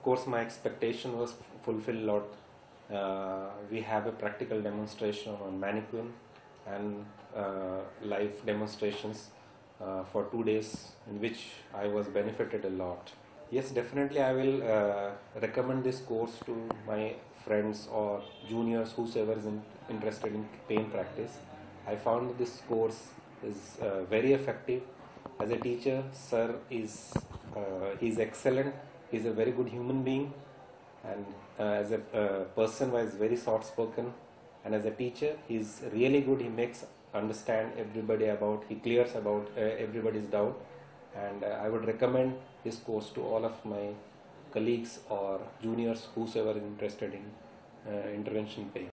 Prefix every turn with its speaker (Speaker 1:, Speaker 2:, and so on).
Speaker 1: of course, my expectation was fulfilled a lot. Uh, we have a practical demonstration on mannequin and uh, live demonstrations uh, for two days in which I was benefited a lot. Yes, definitely I will uh, recommend this course to my friends or juniors, whosoever is in, interested in pain practice. I found this course is uh, very effective. As a teacher, sir is uh, is excellent. He's a very good human being, and uh, as a uh, person, wise very soft spoken, and as a teacher, he's really good. He makes understand everybody about. He clears about uh, everybody's doubt, and uh, I would recommend this course to all of my colleagues or juniors, whosoever is interested in uh, intervention pain.